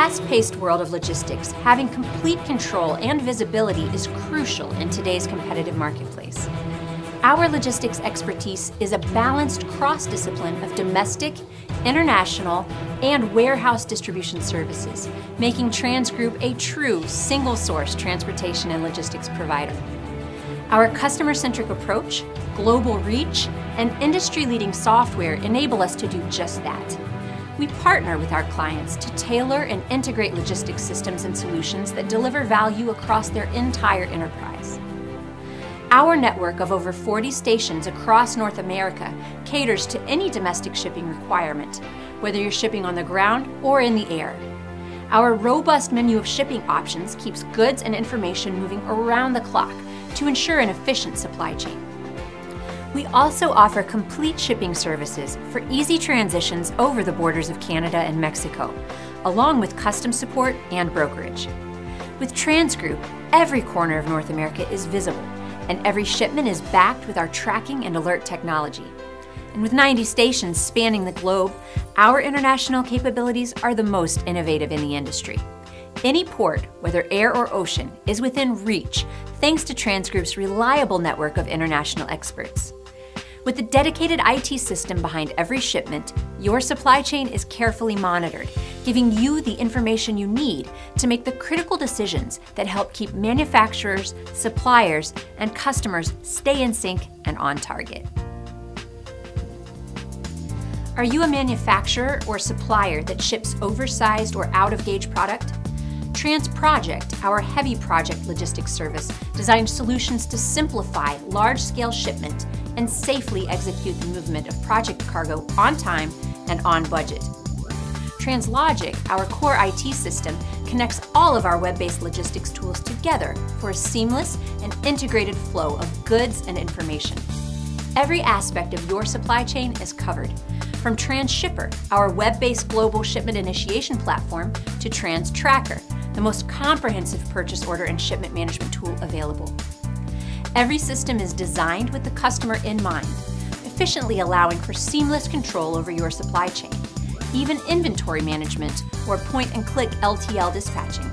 fast-paced world of logistics, having complete control and visibility is crucial in today's competitive marketplace. Our logistics expertise is a balanced cross-discipline of domestic, international, and warehouse distribution services, making TransGroup a true single-source transportation and logistics provider. Our customer-centric approach, global reach, and industry-leading software enable us to do just that. We partner with our clients to tailor and integrate logistics systems and solutions that deliver value across their entire enterprise. Our network of over 40 stations across North America caters to any domestic shipping requirement, whether you're shipping on the ground or in the air. Our robust menu of shipping options keeps goods and information moving around the clock to ensure an efficient supply chain. We also offer complete shipping services for easy transitions over the borders of Canada and Mexico, along with custom support and brokerage. With TransGroup, every corner of North America is visible and every shipment is backed with our tracking and alert technology. And with 90 stations spanning the globe, our international capabilities are the most innovative in the industry. Any port, whether air or ocean, is within reach thanks to TransGroup's reliable network of international experts. With a dedicated IT system behind every shipment, your supply chain is carefully monitored, giving you the information you need to make the critical decisions that help keep manufacturers, suppliers, and customers stay in sync and on target. Are you a manufacturer or supplier that ships oversized or out of gauge product? TransProject, our heavy project logistics service, designs solutions to simplify large scale shipment and safely execute the movement of project cargo on time and on budget. TransLogic, our core IT system, connects all of our web-based logistics tools together for a seamless and integrated flow of goods and information. Every aspect of your supply chain is covered, from TransShipper, our web-based global shipment initiation platform, to TransTracker, the most comprehensive purchase order and shipment management tool available. Every system is designed with the customer in mind, efficiently allowing for seamless control over your supply chain, even inventory management or point and click LTL dispatching.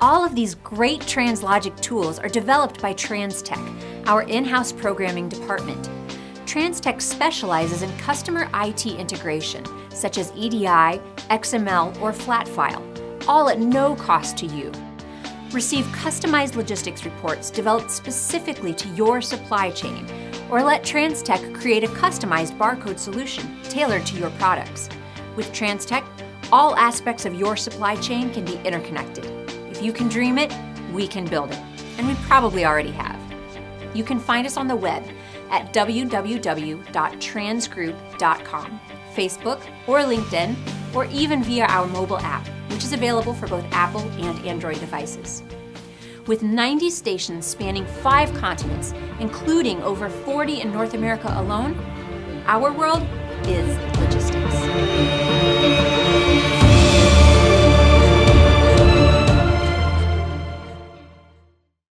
All of these great TransLogic tools are developed by TransTech, our in-house programming department. TransTech specializes in customer IT integration, such as EDI, XML, or FlatFile, all at no cost to you. Receive customized logistics reports developed specifically to your supply chain, or let TransTech create a customized barcode solution tailored to your products. With TransTech, all aspects of your supply chain can be interconnected. If you can dream it, we can build it, and we probably already have. You can find us on the web at www.transgroup.com, Facebook or LinkedIn, or even via our mobile app which is available for both Apple and Android devices. With 90 stations spanning five continents, including over 40 in North America alone, our world is logistics.